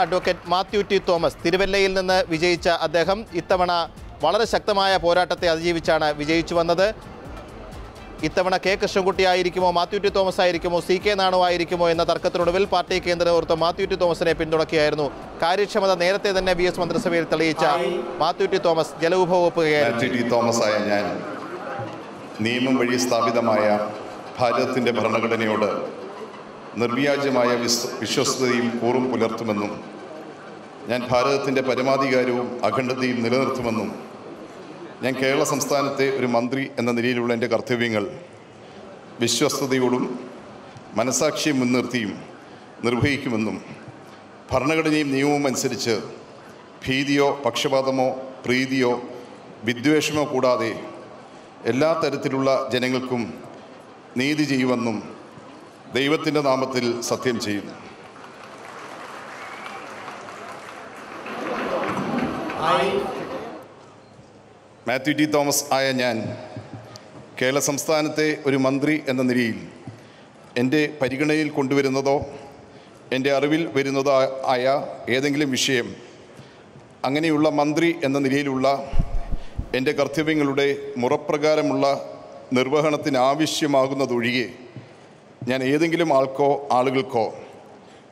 Advocate Mathew T Thomas തിരുവല്ലയിൽ നിന്ന് വിജയിച്ച അദ്ദേഹം ഇത്തവണ വളരെ ശക്തമായ പോരാട്ടത്തെ അതിജീവിച്ചാണ് വിജയിച്ചു വന്നത്. ഇത്തവണ കെ കൃഷ്ണൻകുട്ടി ആയിരിക്കുമോ മാത്യു ടി തോമസ് ആയിരിക്കുമോ സി കെ നാണു ആയിരിക്കുമോ എന്ന തർക്കത്തിനൊടുവിൽ പാർട്ടി കേന്ദ്ര നേതൃത്വം മാത്യു ടി തോമസിനെ പിന്തുണക്കുകയായിരുന്നു കാര്യക്ഷമത നേരത്തെ തന്നെ വി എസ് മന്ത്രിസഭയിൽ തെളിയിച്ച മാത്യു ടി തോമസ് ജലവിഭവ വകുപ്പ് ടി തോമസ് ആയ ഞാൻ നിയമം വഴി സ്ഥാപിതമായ ഭാരതത്തിന്റെ ഭരണഘടനയോട് നിർവ്യാജമായ വിശ്വ വിശ്വസ്തയും കൂറും പുലർത്തുമെന്നും ഞാൻ ഭാരതത്തിന്റെ പരമാധികാരവും അഖണ്ഡതയും നിലനിർത്തുമെന്നും ഞാൻ കേരള സംസ്ഥാനത്തെ ഒരു മന്ത്രി എന്ന നിലയിലുള്ള എന്റെ കർത്തവ്യങ്ങൾ വിശ്വസ്തയോടും മനസാക്ഷിയെ മുൻനിർത്തിയും നിർവഹിക്കുമെന്നും ഭരണഘടനയും നിയമവും അനുസരിച്ച് ഭീതിയോ പക്ഷപാതമോ പ്രീതിയോ വിദ്വേഷമോ കൂടാതെ എല്ലാ തരത്തിലുള്ള ജനങ്ങൾക്കും നീതി ചെയ്യുമെന്നും ദൈവത്തിന്റെ നാമത്തിൽ സത്യം ചെയ്യുന്നു. മാത്യു ടി തോമസ് ആയ ഞാൻ കേരള സംസ്ഥാനത്തെ ഒരു മന്ത്രി എന്ന നിലയിൽ എന്റെ പരിഗണനയിൽ കൊണ്ടുവരുന്നതോ എന്റെ അറിവിൽ വരുന്നതോ ആയ ഏതെങ്കിലും വിഷയം അങ്ങനെയുള്ള മന്ത്രി എന്ന നിലയിലുള്ള എന്റെ കർത്തവ്യങ്ങളുടെ മുറപ്രകാരമുള്ള നിർവഹണത്തിന് ആവശ്യമാകുന്നതൊഴികെ ഞാൻ ഏതെങ്കിലും ആൾക്കോ ആളുകൾക്കോ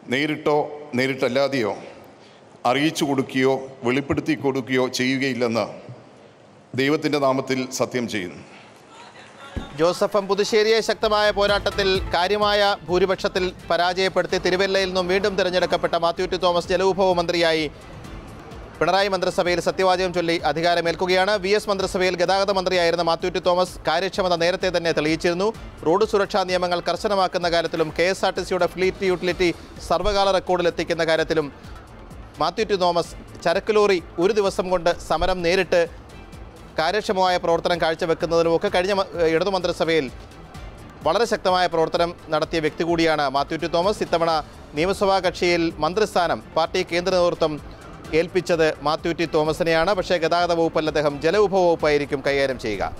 നേരിട്ടോ നേരിട്ടല്ലാതെയോ അറിയിച്ചു കൊടുക്കുകയോ വെളിപ്പെടുത്തി കൊടുക്കുകയോ ചെയ്യുകയില്ലെന്ന് ദൈവത്തിന്റെ നാമത്തിൽ സത്യം ചെയ്യുന്നു. ജോസഫം പുതുശ്ശേരിയെ ശക്തമായ പോരാട്ടത്തിൽ കാര്യമായ ഭൂരിപക്ഷത്തിൽ പരാജയപ്പെടുത്തി തിരുവല്ലയിൽ നിന്നും വീണ്ടും തിരഞ്ഞെടുക്കപ്പെട്ട മാത്യു ടി തോമസ് ജലവിഭവ മന്ത്രിയായി പിണറായി മന്ത്രിസഭയിൽ സത്യവാചകം ചൊല്ലി അധികാരമേൽക്കുകയാണ്. വി എസ് മന്ത്രിസഭയിൽ ഗതാഗത മന്ത്രിയായിരുന്ന മാത്യു ടി തോമസ് കാര്യക്ഷമത നേരത്തെ തന്നെ തെളിയിച്ചിരുന്നു. റോഡ് സുരക്ഷാ നിയമങ്ങൾ കർശനമാക്കുന്ന കാര്യത്തിലും കെ എസ് ആർ ടി സിയുടെ ഫ്ലീറ്റ് യൂട്ടിലിറ്റി സർവകാല റെക്കോർഡിലെത്തിക്കുന്ന കാര്യത്തിലും മാത്യു ടി തോമസ് ചരക്ക് ലോറി ഒരു ദിവസം കൊണ്ട് സമരം നേരിട്ട് കാര്യക്ഷമമായ പ്രവർത്തനം കാഴ്ചവെക്കുന്നതിനുമൊക്കെ കഴിഞ്ഞ ഇടതു മന്ത്രിസഭയിൽ വളരെ ശക്തമായ പ്രവർത്തനം നടത്തിയ വ്യക്തി കൂടിയാണ് മാത്യു ടി തോമസ്. ഇത്തവണ നിയമസഭാ കക്ഷിയിൽ മന്ത്രിസ്ഥാനം പാർട്ടി കേന്ദ്ര നേതൃത്വം ഏൽപ്പിച്ചത് മാത്യു ടി തോമസിനെയാണ്. പക്ഷേ ഗതാഗത വകുപ്പല്ല അദ്ദേഹം. ജലവിഭവ വകുപ്പായിരിക്കും കൈകാര്യം ചെയ്യുക.